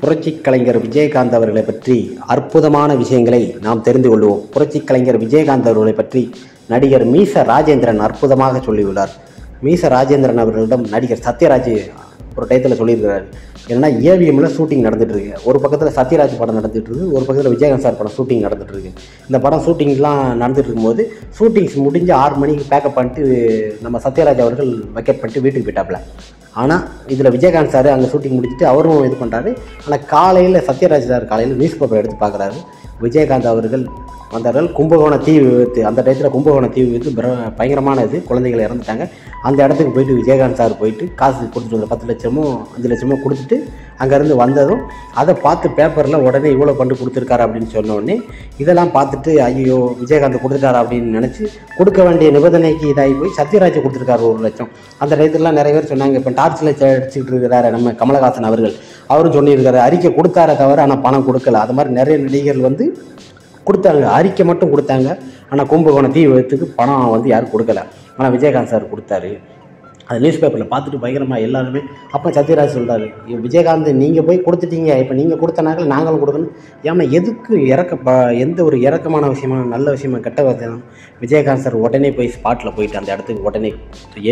புரட்சி கலைஞர் விஜயகாந்த் அவர்களை பற்றி அற்புதமான விஷயங்களை நாம் தெரிந்து கொள்வோம். புரட்சி கலைஞர் விஜயகாந்த் அவர்களை பற்றி நடிகர் மீச ராஜேந்திரன் அற்புதமாக சொல்லியுள்ளார். மீச ராஜேந்திரன் அவர்களிடம் நடிகர் சத்யராஜ் ஒரு டயத்தில் சொல்லியிருக்கிறார். என்னன்னா ஏவிஎம்மில் ஷூட்டிங் நடந்துகிட்ருக்கு ஒரு பக்கத்தில் சத்யராஜ் படம் நடந்துகிட்ருக்கு ஒரு பக்கத்தில் விஜயகாந்த் சார் படம் ஷூட்டிங் நடந்துகிட்ருக்கு இந்த படம் ஷூட்டிங்லாம் நடந்துகிட்டு இருக்கும்போது ஷூட்டிங்ஸ் முடிஞ்சு ஆறு மணிக்கு பேக்கப் பண்ணிட்டு நம்ம சத்யராஜ் அவர்கள் வைக்கப் பண்ணிட்டு வீட்டுக்கு போயிட்டாப்ல. ஆனால் இதில் விஜயகாந்த் சார் அங்கே ஷூட்டிங் முடிச்சுட்டு அவரும் இது பண்ணுறாரு ஆனால் காலையில் சத்யராஜ் சார் காலையில் நியூஸ் பேப்பர் எடுத்து பார்க்குறாரு விஜயகாந்த் அவர்கள் வந்தார்கள் கும்பகோண தீ விபத்து. அந்த டயத்தில் கும்பகோண தீ விபத்து பிர- பயங்கரமான இது குழந்தைகள் இறந்துட்டாங்க. அந்த இடத்துக்கு போயிட்டு விஜயகாந்த் சார் போயிட்டு காசு கொடுத்துட்டு வந்தார். பத்து லட்சமோ அஞ்சு லட்சமோ கொடுத்துட்டு அங்கேருந்து வந்ததும் அதை பார்த்து பேப்பரில் உடனே இவ்வளோ ஃபண்டு கொடுத்துருக்காரு அப்படின்னு சொன்னோடனே இதெல்லாம் பார்த்துட்டு ஐயோ விஜயகாந்த் கொடுத்துட்டாரா? அப்படின்னு நினச்சி கொடுக்க வேண்டிய நிபந்தனைக்கு இதாகி போய் சத்யராஜ் கொடுத்துருக்காரு ஒரு லட்சம். அந்த டயத்துலலாம் நிறைய பேர் சொன்னாங்க இப்போ டார்ச்சில் அடிச்சுக்கிட்டு இருக்கிறாரு நம்ம கமலஹாசன் அவர்கள். அவரும் சொல்லியிருக்காரு அறிக்கை கொடுத்தார தவிர ஆனால் பணம் கொடுக்கல. அது மாதிரி நிறைய நடிகர்கள் வந்து கொடுத்தாங்க. அறிக்கை மட்டும் கொடுத்தாங்க. ஆனால் கும்பகோணம் தீ விபத்துக்கு பணம் வந்து யாரும் கொடுக்கல. ஆனால் விஜயகாந்த் சார் கொடுத்தாரு. அது நியூஸ் பேப்பரில் பார்த்துட்டு பயங்கரமாக எல்லாருமே அப்போ சத்யராஜ் சொல்கிறாரு விஜயகாந்த் நீங்கள் போய் கொடுத்துட்டீங்க. இப்போ நீங்கள் கொடுத்தனால நாங்களும் கொடுக்கணும். ஏன்னா எதுக்கு இறக்க ப எந்த ஒரு இறக்கமான விஷயமா நல்ல விஷயமா கெட்ட விஷயம் விஜயகாந்த் சார் உடனே போய் ஸ்பாட்டில் போயிட்டு அந்த இடத்துக்கு உடனே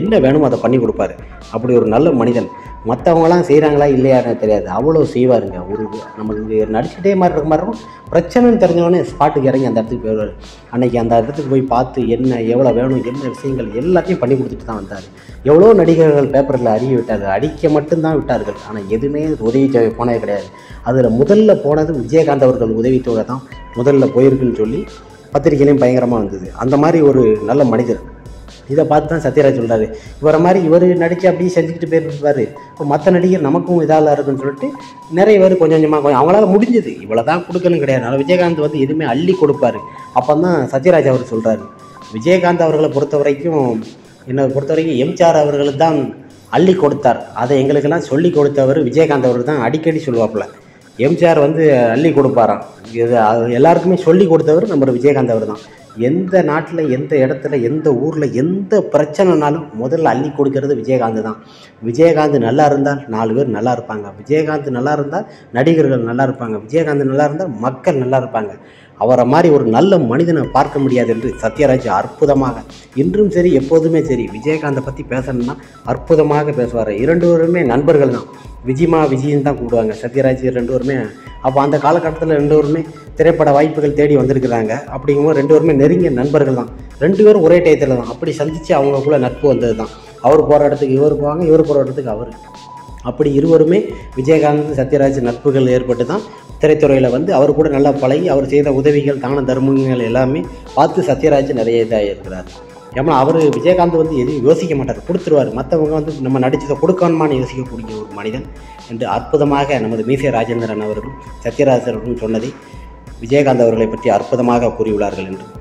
என்ன வேணுமோ அதை பண்ணி கொடுப்பாரு. அப்படி ஒரு நல்ல மனிதன். மற்றவங்களாம் செய்கிறாங்களா இல்லையான்னு தெரியாது. அவ்வளோ செய்வாருங்க. ஒரு நம்மளுக்கு நடிச்சுட்டே மாதிரி இருக்க மாதிரி இருக்கும். பிரச்சனைன்னு தெரிஞ்சவொடனே ஸ்பாட்டுக்கு இறங்கி அந்த இடத்துக்கு போயிடுவார். அன்றைக்கி அந்த இடத்துக்கு போய் பார்த்து என்ன எவ்வளோ வேணும் என்ன விஷயங்கள் எல்லாத்தையும் பண்ணி கொடுத்துட்டு தான் வந்தார். எவ்வளோ நடிகர்கள் பேப்பரில் அறிய விட்டார்கள் அடிக்க மட்டும்தான் விட்டார்கள். ஆனால் எதுவுமே உதவி தேவை போனது கிடையாது. அதில் முதல்ல போனது விஜயகாந்த் அவர்கள் உதவித்தொகை தான். முதல்ல போயிருக்குன்னு சொல்லி பத்திரிகையிலையும் பயங்கரமாக வந்தது. அந்த மாதிரி ஒரு நல்ல மனிதர். இதை பார்த்து தான் சத்யராஜ் சொல்கிறாரு இவரை மாதிரி இவர் நடித்து அப்படியே செஞ்சுக்கிட்டு போயிருப்பார். இப்போ மற்ற நடிகர் நமக்கும் இதாக இருக்குன்னு சொல்லிட்டு நிறைய பேர் கொஞ்சம் கொஞ்சமாக கொஞ்சம் அவங்களால முடிஞ்சது. இவ்வளோ தான் கொடுக்கணும் கிடையாது. ஆனால் விஜயகாந்த் வந்து எதுவுமே அள்ளி கொடுப்பாரு. அப்போ தான் சத்யராஜ் அவர் சொல்கிறாரு விஜயகாந்த் அவர்களை பொறுத்த வரைக்கும் என்னை பொறுத்த வரைக்கும் எம்ஜிஆர் அவர்கள் தான் அள்ளி கொடுத்தார். அதை எங்களுக்கெல்லாம் சொல்லி கொடுத்தவர் விஜயகாந்த் அவர்கள் தான் அடிக்கடி சொல்லுவாப்புல. எம்ஜிஆர் வந்து அள்ளி கொடுப்பாராம். இது அது எல்லாருக்குமே சொல்லி கொடுத்தவர் நம்ம விஜயகாந்த் அவர் தான் எந்த நாட்டில் எந்த இடத்துல எந்த ஊரில் எந்த பிரச்சனைனாலும் முதல்ல அள்ளி கொடுக்கறது விஜயகாந்த் தான். விஜயகாந்த் நல்லா இருந்தால் நாலு பேர் நல்லா இருப்பாங்க. விஜயகாந்த் நல்லா இருந்தால் நடிகர்கள் நல்லா இருப்பாங்க. விஜயகாந்த் நல்லா இருந்தால் மக்கள் நல்லா இருப்பாங்க. அவரை மாதிரி ஒரு நல்ல மனிதனை பார்க்க முடியாது என்று சத்யராஜ் அற்புதமாக. இன்றும் சரி எப்போதுமே சரி. விஜயகாந்தை பற்றி பேசணும்னா அற்புதமாக பேசுவார். இரண்டு பேருமே நண்பர்கள் தான். விஜிமா விஜயின்னு தான் கூப்பிடுவாங்க. சத்யராஜ் ரெண்டு பேருமே அப்போ அந்த காலகட்டத்தில் ரெண்டு பேருமே திரைப்பட வாய்ப்புகள் தேடி வந்திருக்கிறாங்க. அப்படிங்கும்போது ரெண்டு பேருமே நெருங்கிய நண்பர்கள் தான். ரெண்டு பேரும் ஒரே டயத்தில் தான். அப்படி சந்தித்து அவங்களுக்குள்ள நட்பு வந்தது தான் அவர் போகிற இடத்துக்கு இவர் போவாங்க இவர் போகிற இடத்துக்கு அவர். அப்படி இருவருமே விஜயகாந்த் சத்யராஜ் நட்புகள் ஏற்பட்டு தான் திரைத்துறையில் வந்து அவர் கூட நல்லா பழகி அவர் செய்த உதவிகள் தான தர்மங்கள் எல்லாமே பார்த்து சத்யராஜ் நிறைய இதாக இருக்கிறார் ஏன்னா அவர் விஜயகாந்த் வந்து எதுவும் யோசிக்க மாட்டார். கொடுத்துருவார். மற்றவங்க வந்து நம்ம நடிச்சதை கொடுக்கணுமான்னு யோசிக்கக்கூடிய ஒரு மனிதன் என்று அற்புதமாக நமது மீசை ராஜேந்திரன் அவர்களும் சத்யராஜ் அவர்களும் சொன்னதை விஜயகாந்த் அவர்களை பற்றி அற்புதமாக கூறியுள்ளார்கள் என்று